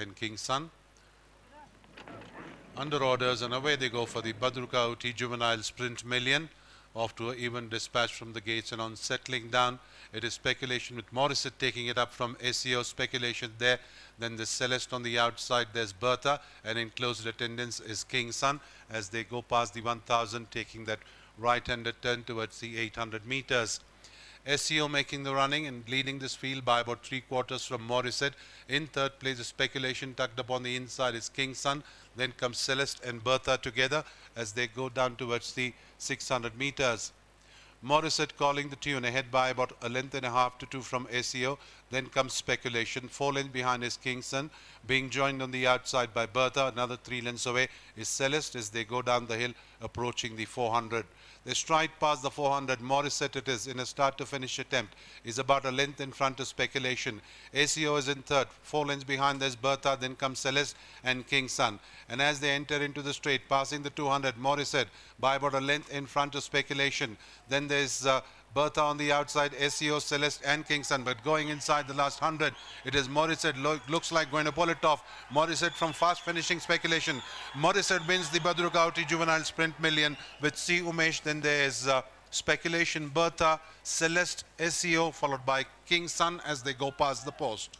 and King's Son. Under orders and away they go for the Badruka Ooty Juvenile Sprint Million. Off to an even dispatch from the gates and on settling down it is speculation with Moriset taking it up from SEO speculation there. Then the Celeste on the outside there's Bertha and in close attendance is King's Son as they go past the 1000 taking that right-handed turn towards the 800 meters. SEO making the running and leading this field by about three quarters from Moriset. In third place, the speculation tucked up on the inside is King Sun. Then comes Celeste and Bertha together as they go down towards the 600 meters. Moriset calling the tune ahead by about a length and a half to two from SEO. Then comes speculation. Four lengths behind is King Sun. Being joined on the outside by Bertha. Another three lengths away is Celeste as they go down the hill approaching the 400. They stride past the 400. Moriset it is in a start to finish attempt. Is about a length in front of speculation. SEO is in third. Four lengths behind there's Bertha. Then comes Celeste and King Sun. And as they enter into the straight, passing the 200, Moriset by about a length in front of speculation. Then there's uh, Bertha on the outside, SEO, Celeste and Kingston. But going inside the last 100, it is Moriset. Lo looks like going to pull it off. Moriset from fast finishing speculation. Moriset wins the Badruka Ooty Juvenile Sprint Million with C. Umesh. Then there's uh, speculation, Bertha, Celeste, SEO, followed by Kingston as they go past the post.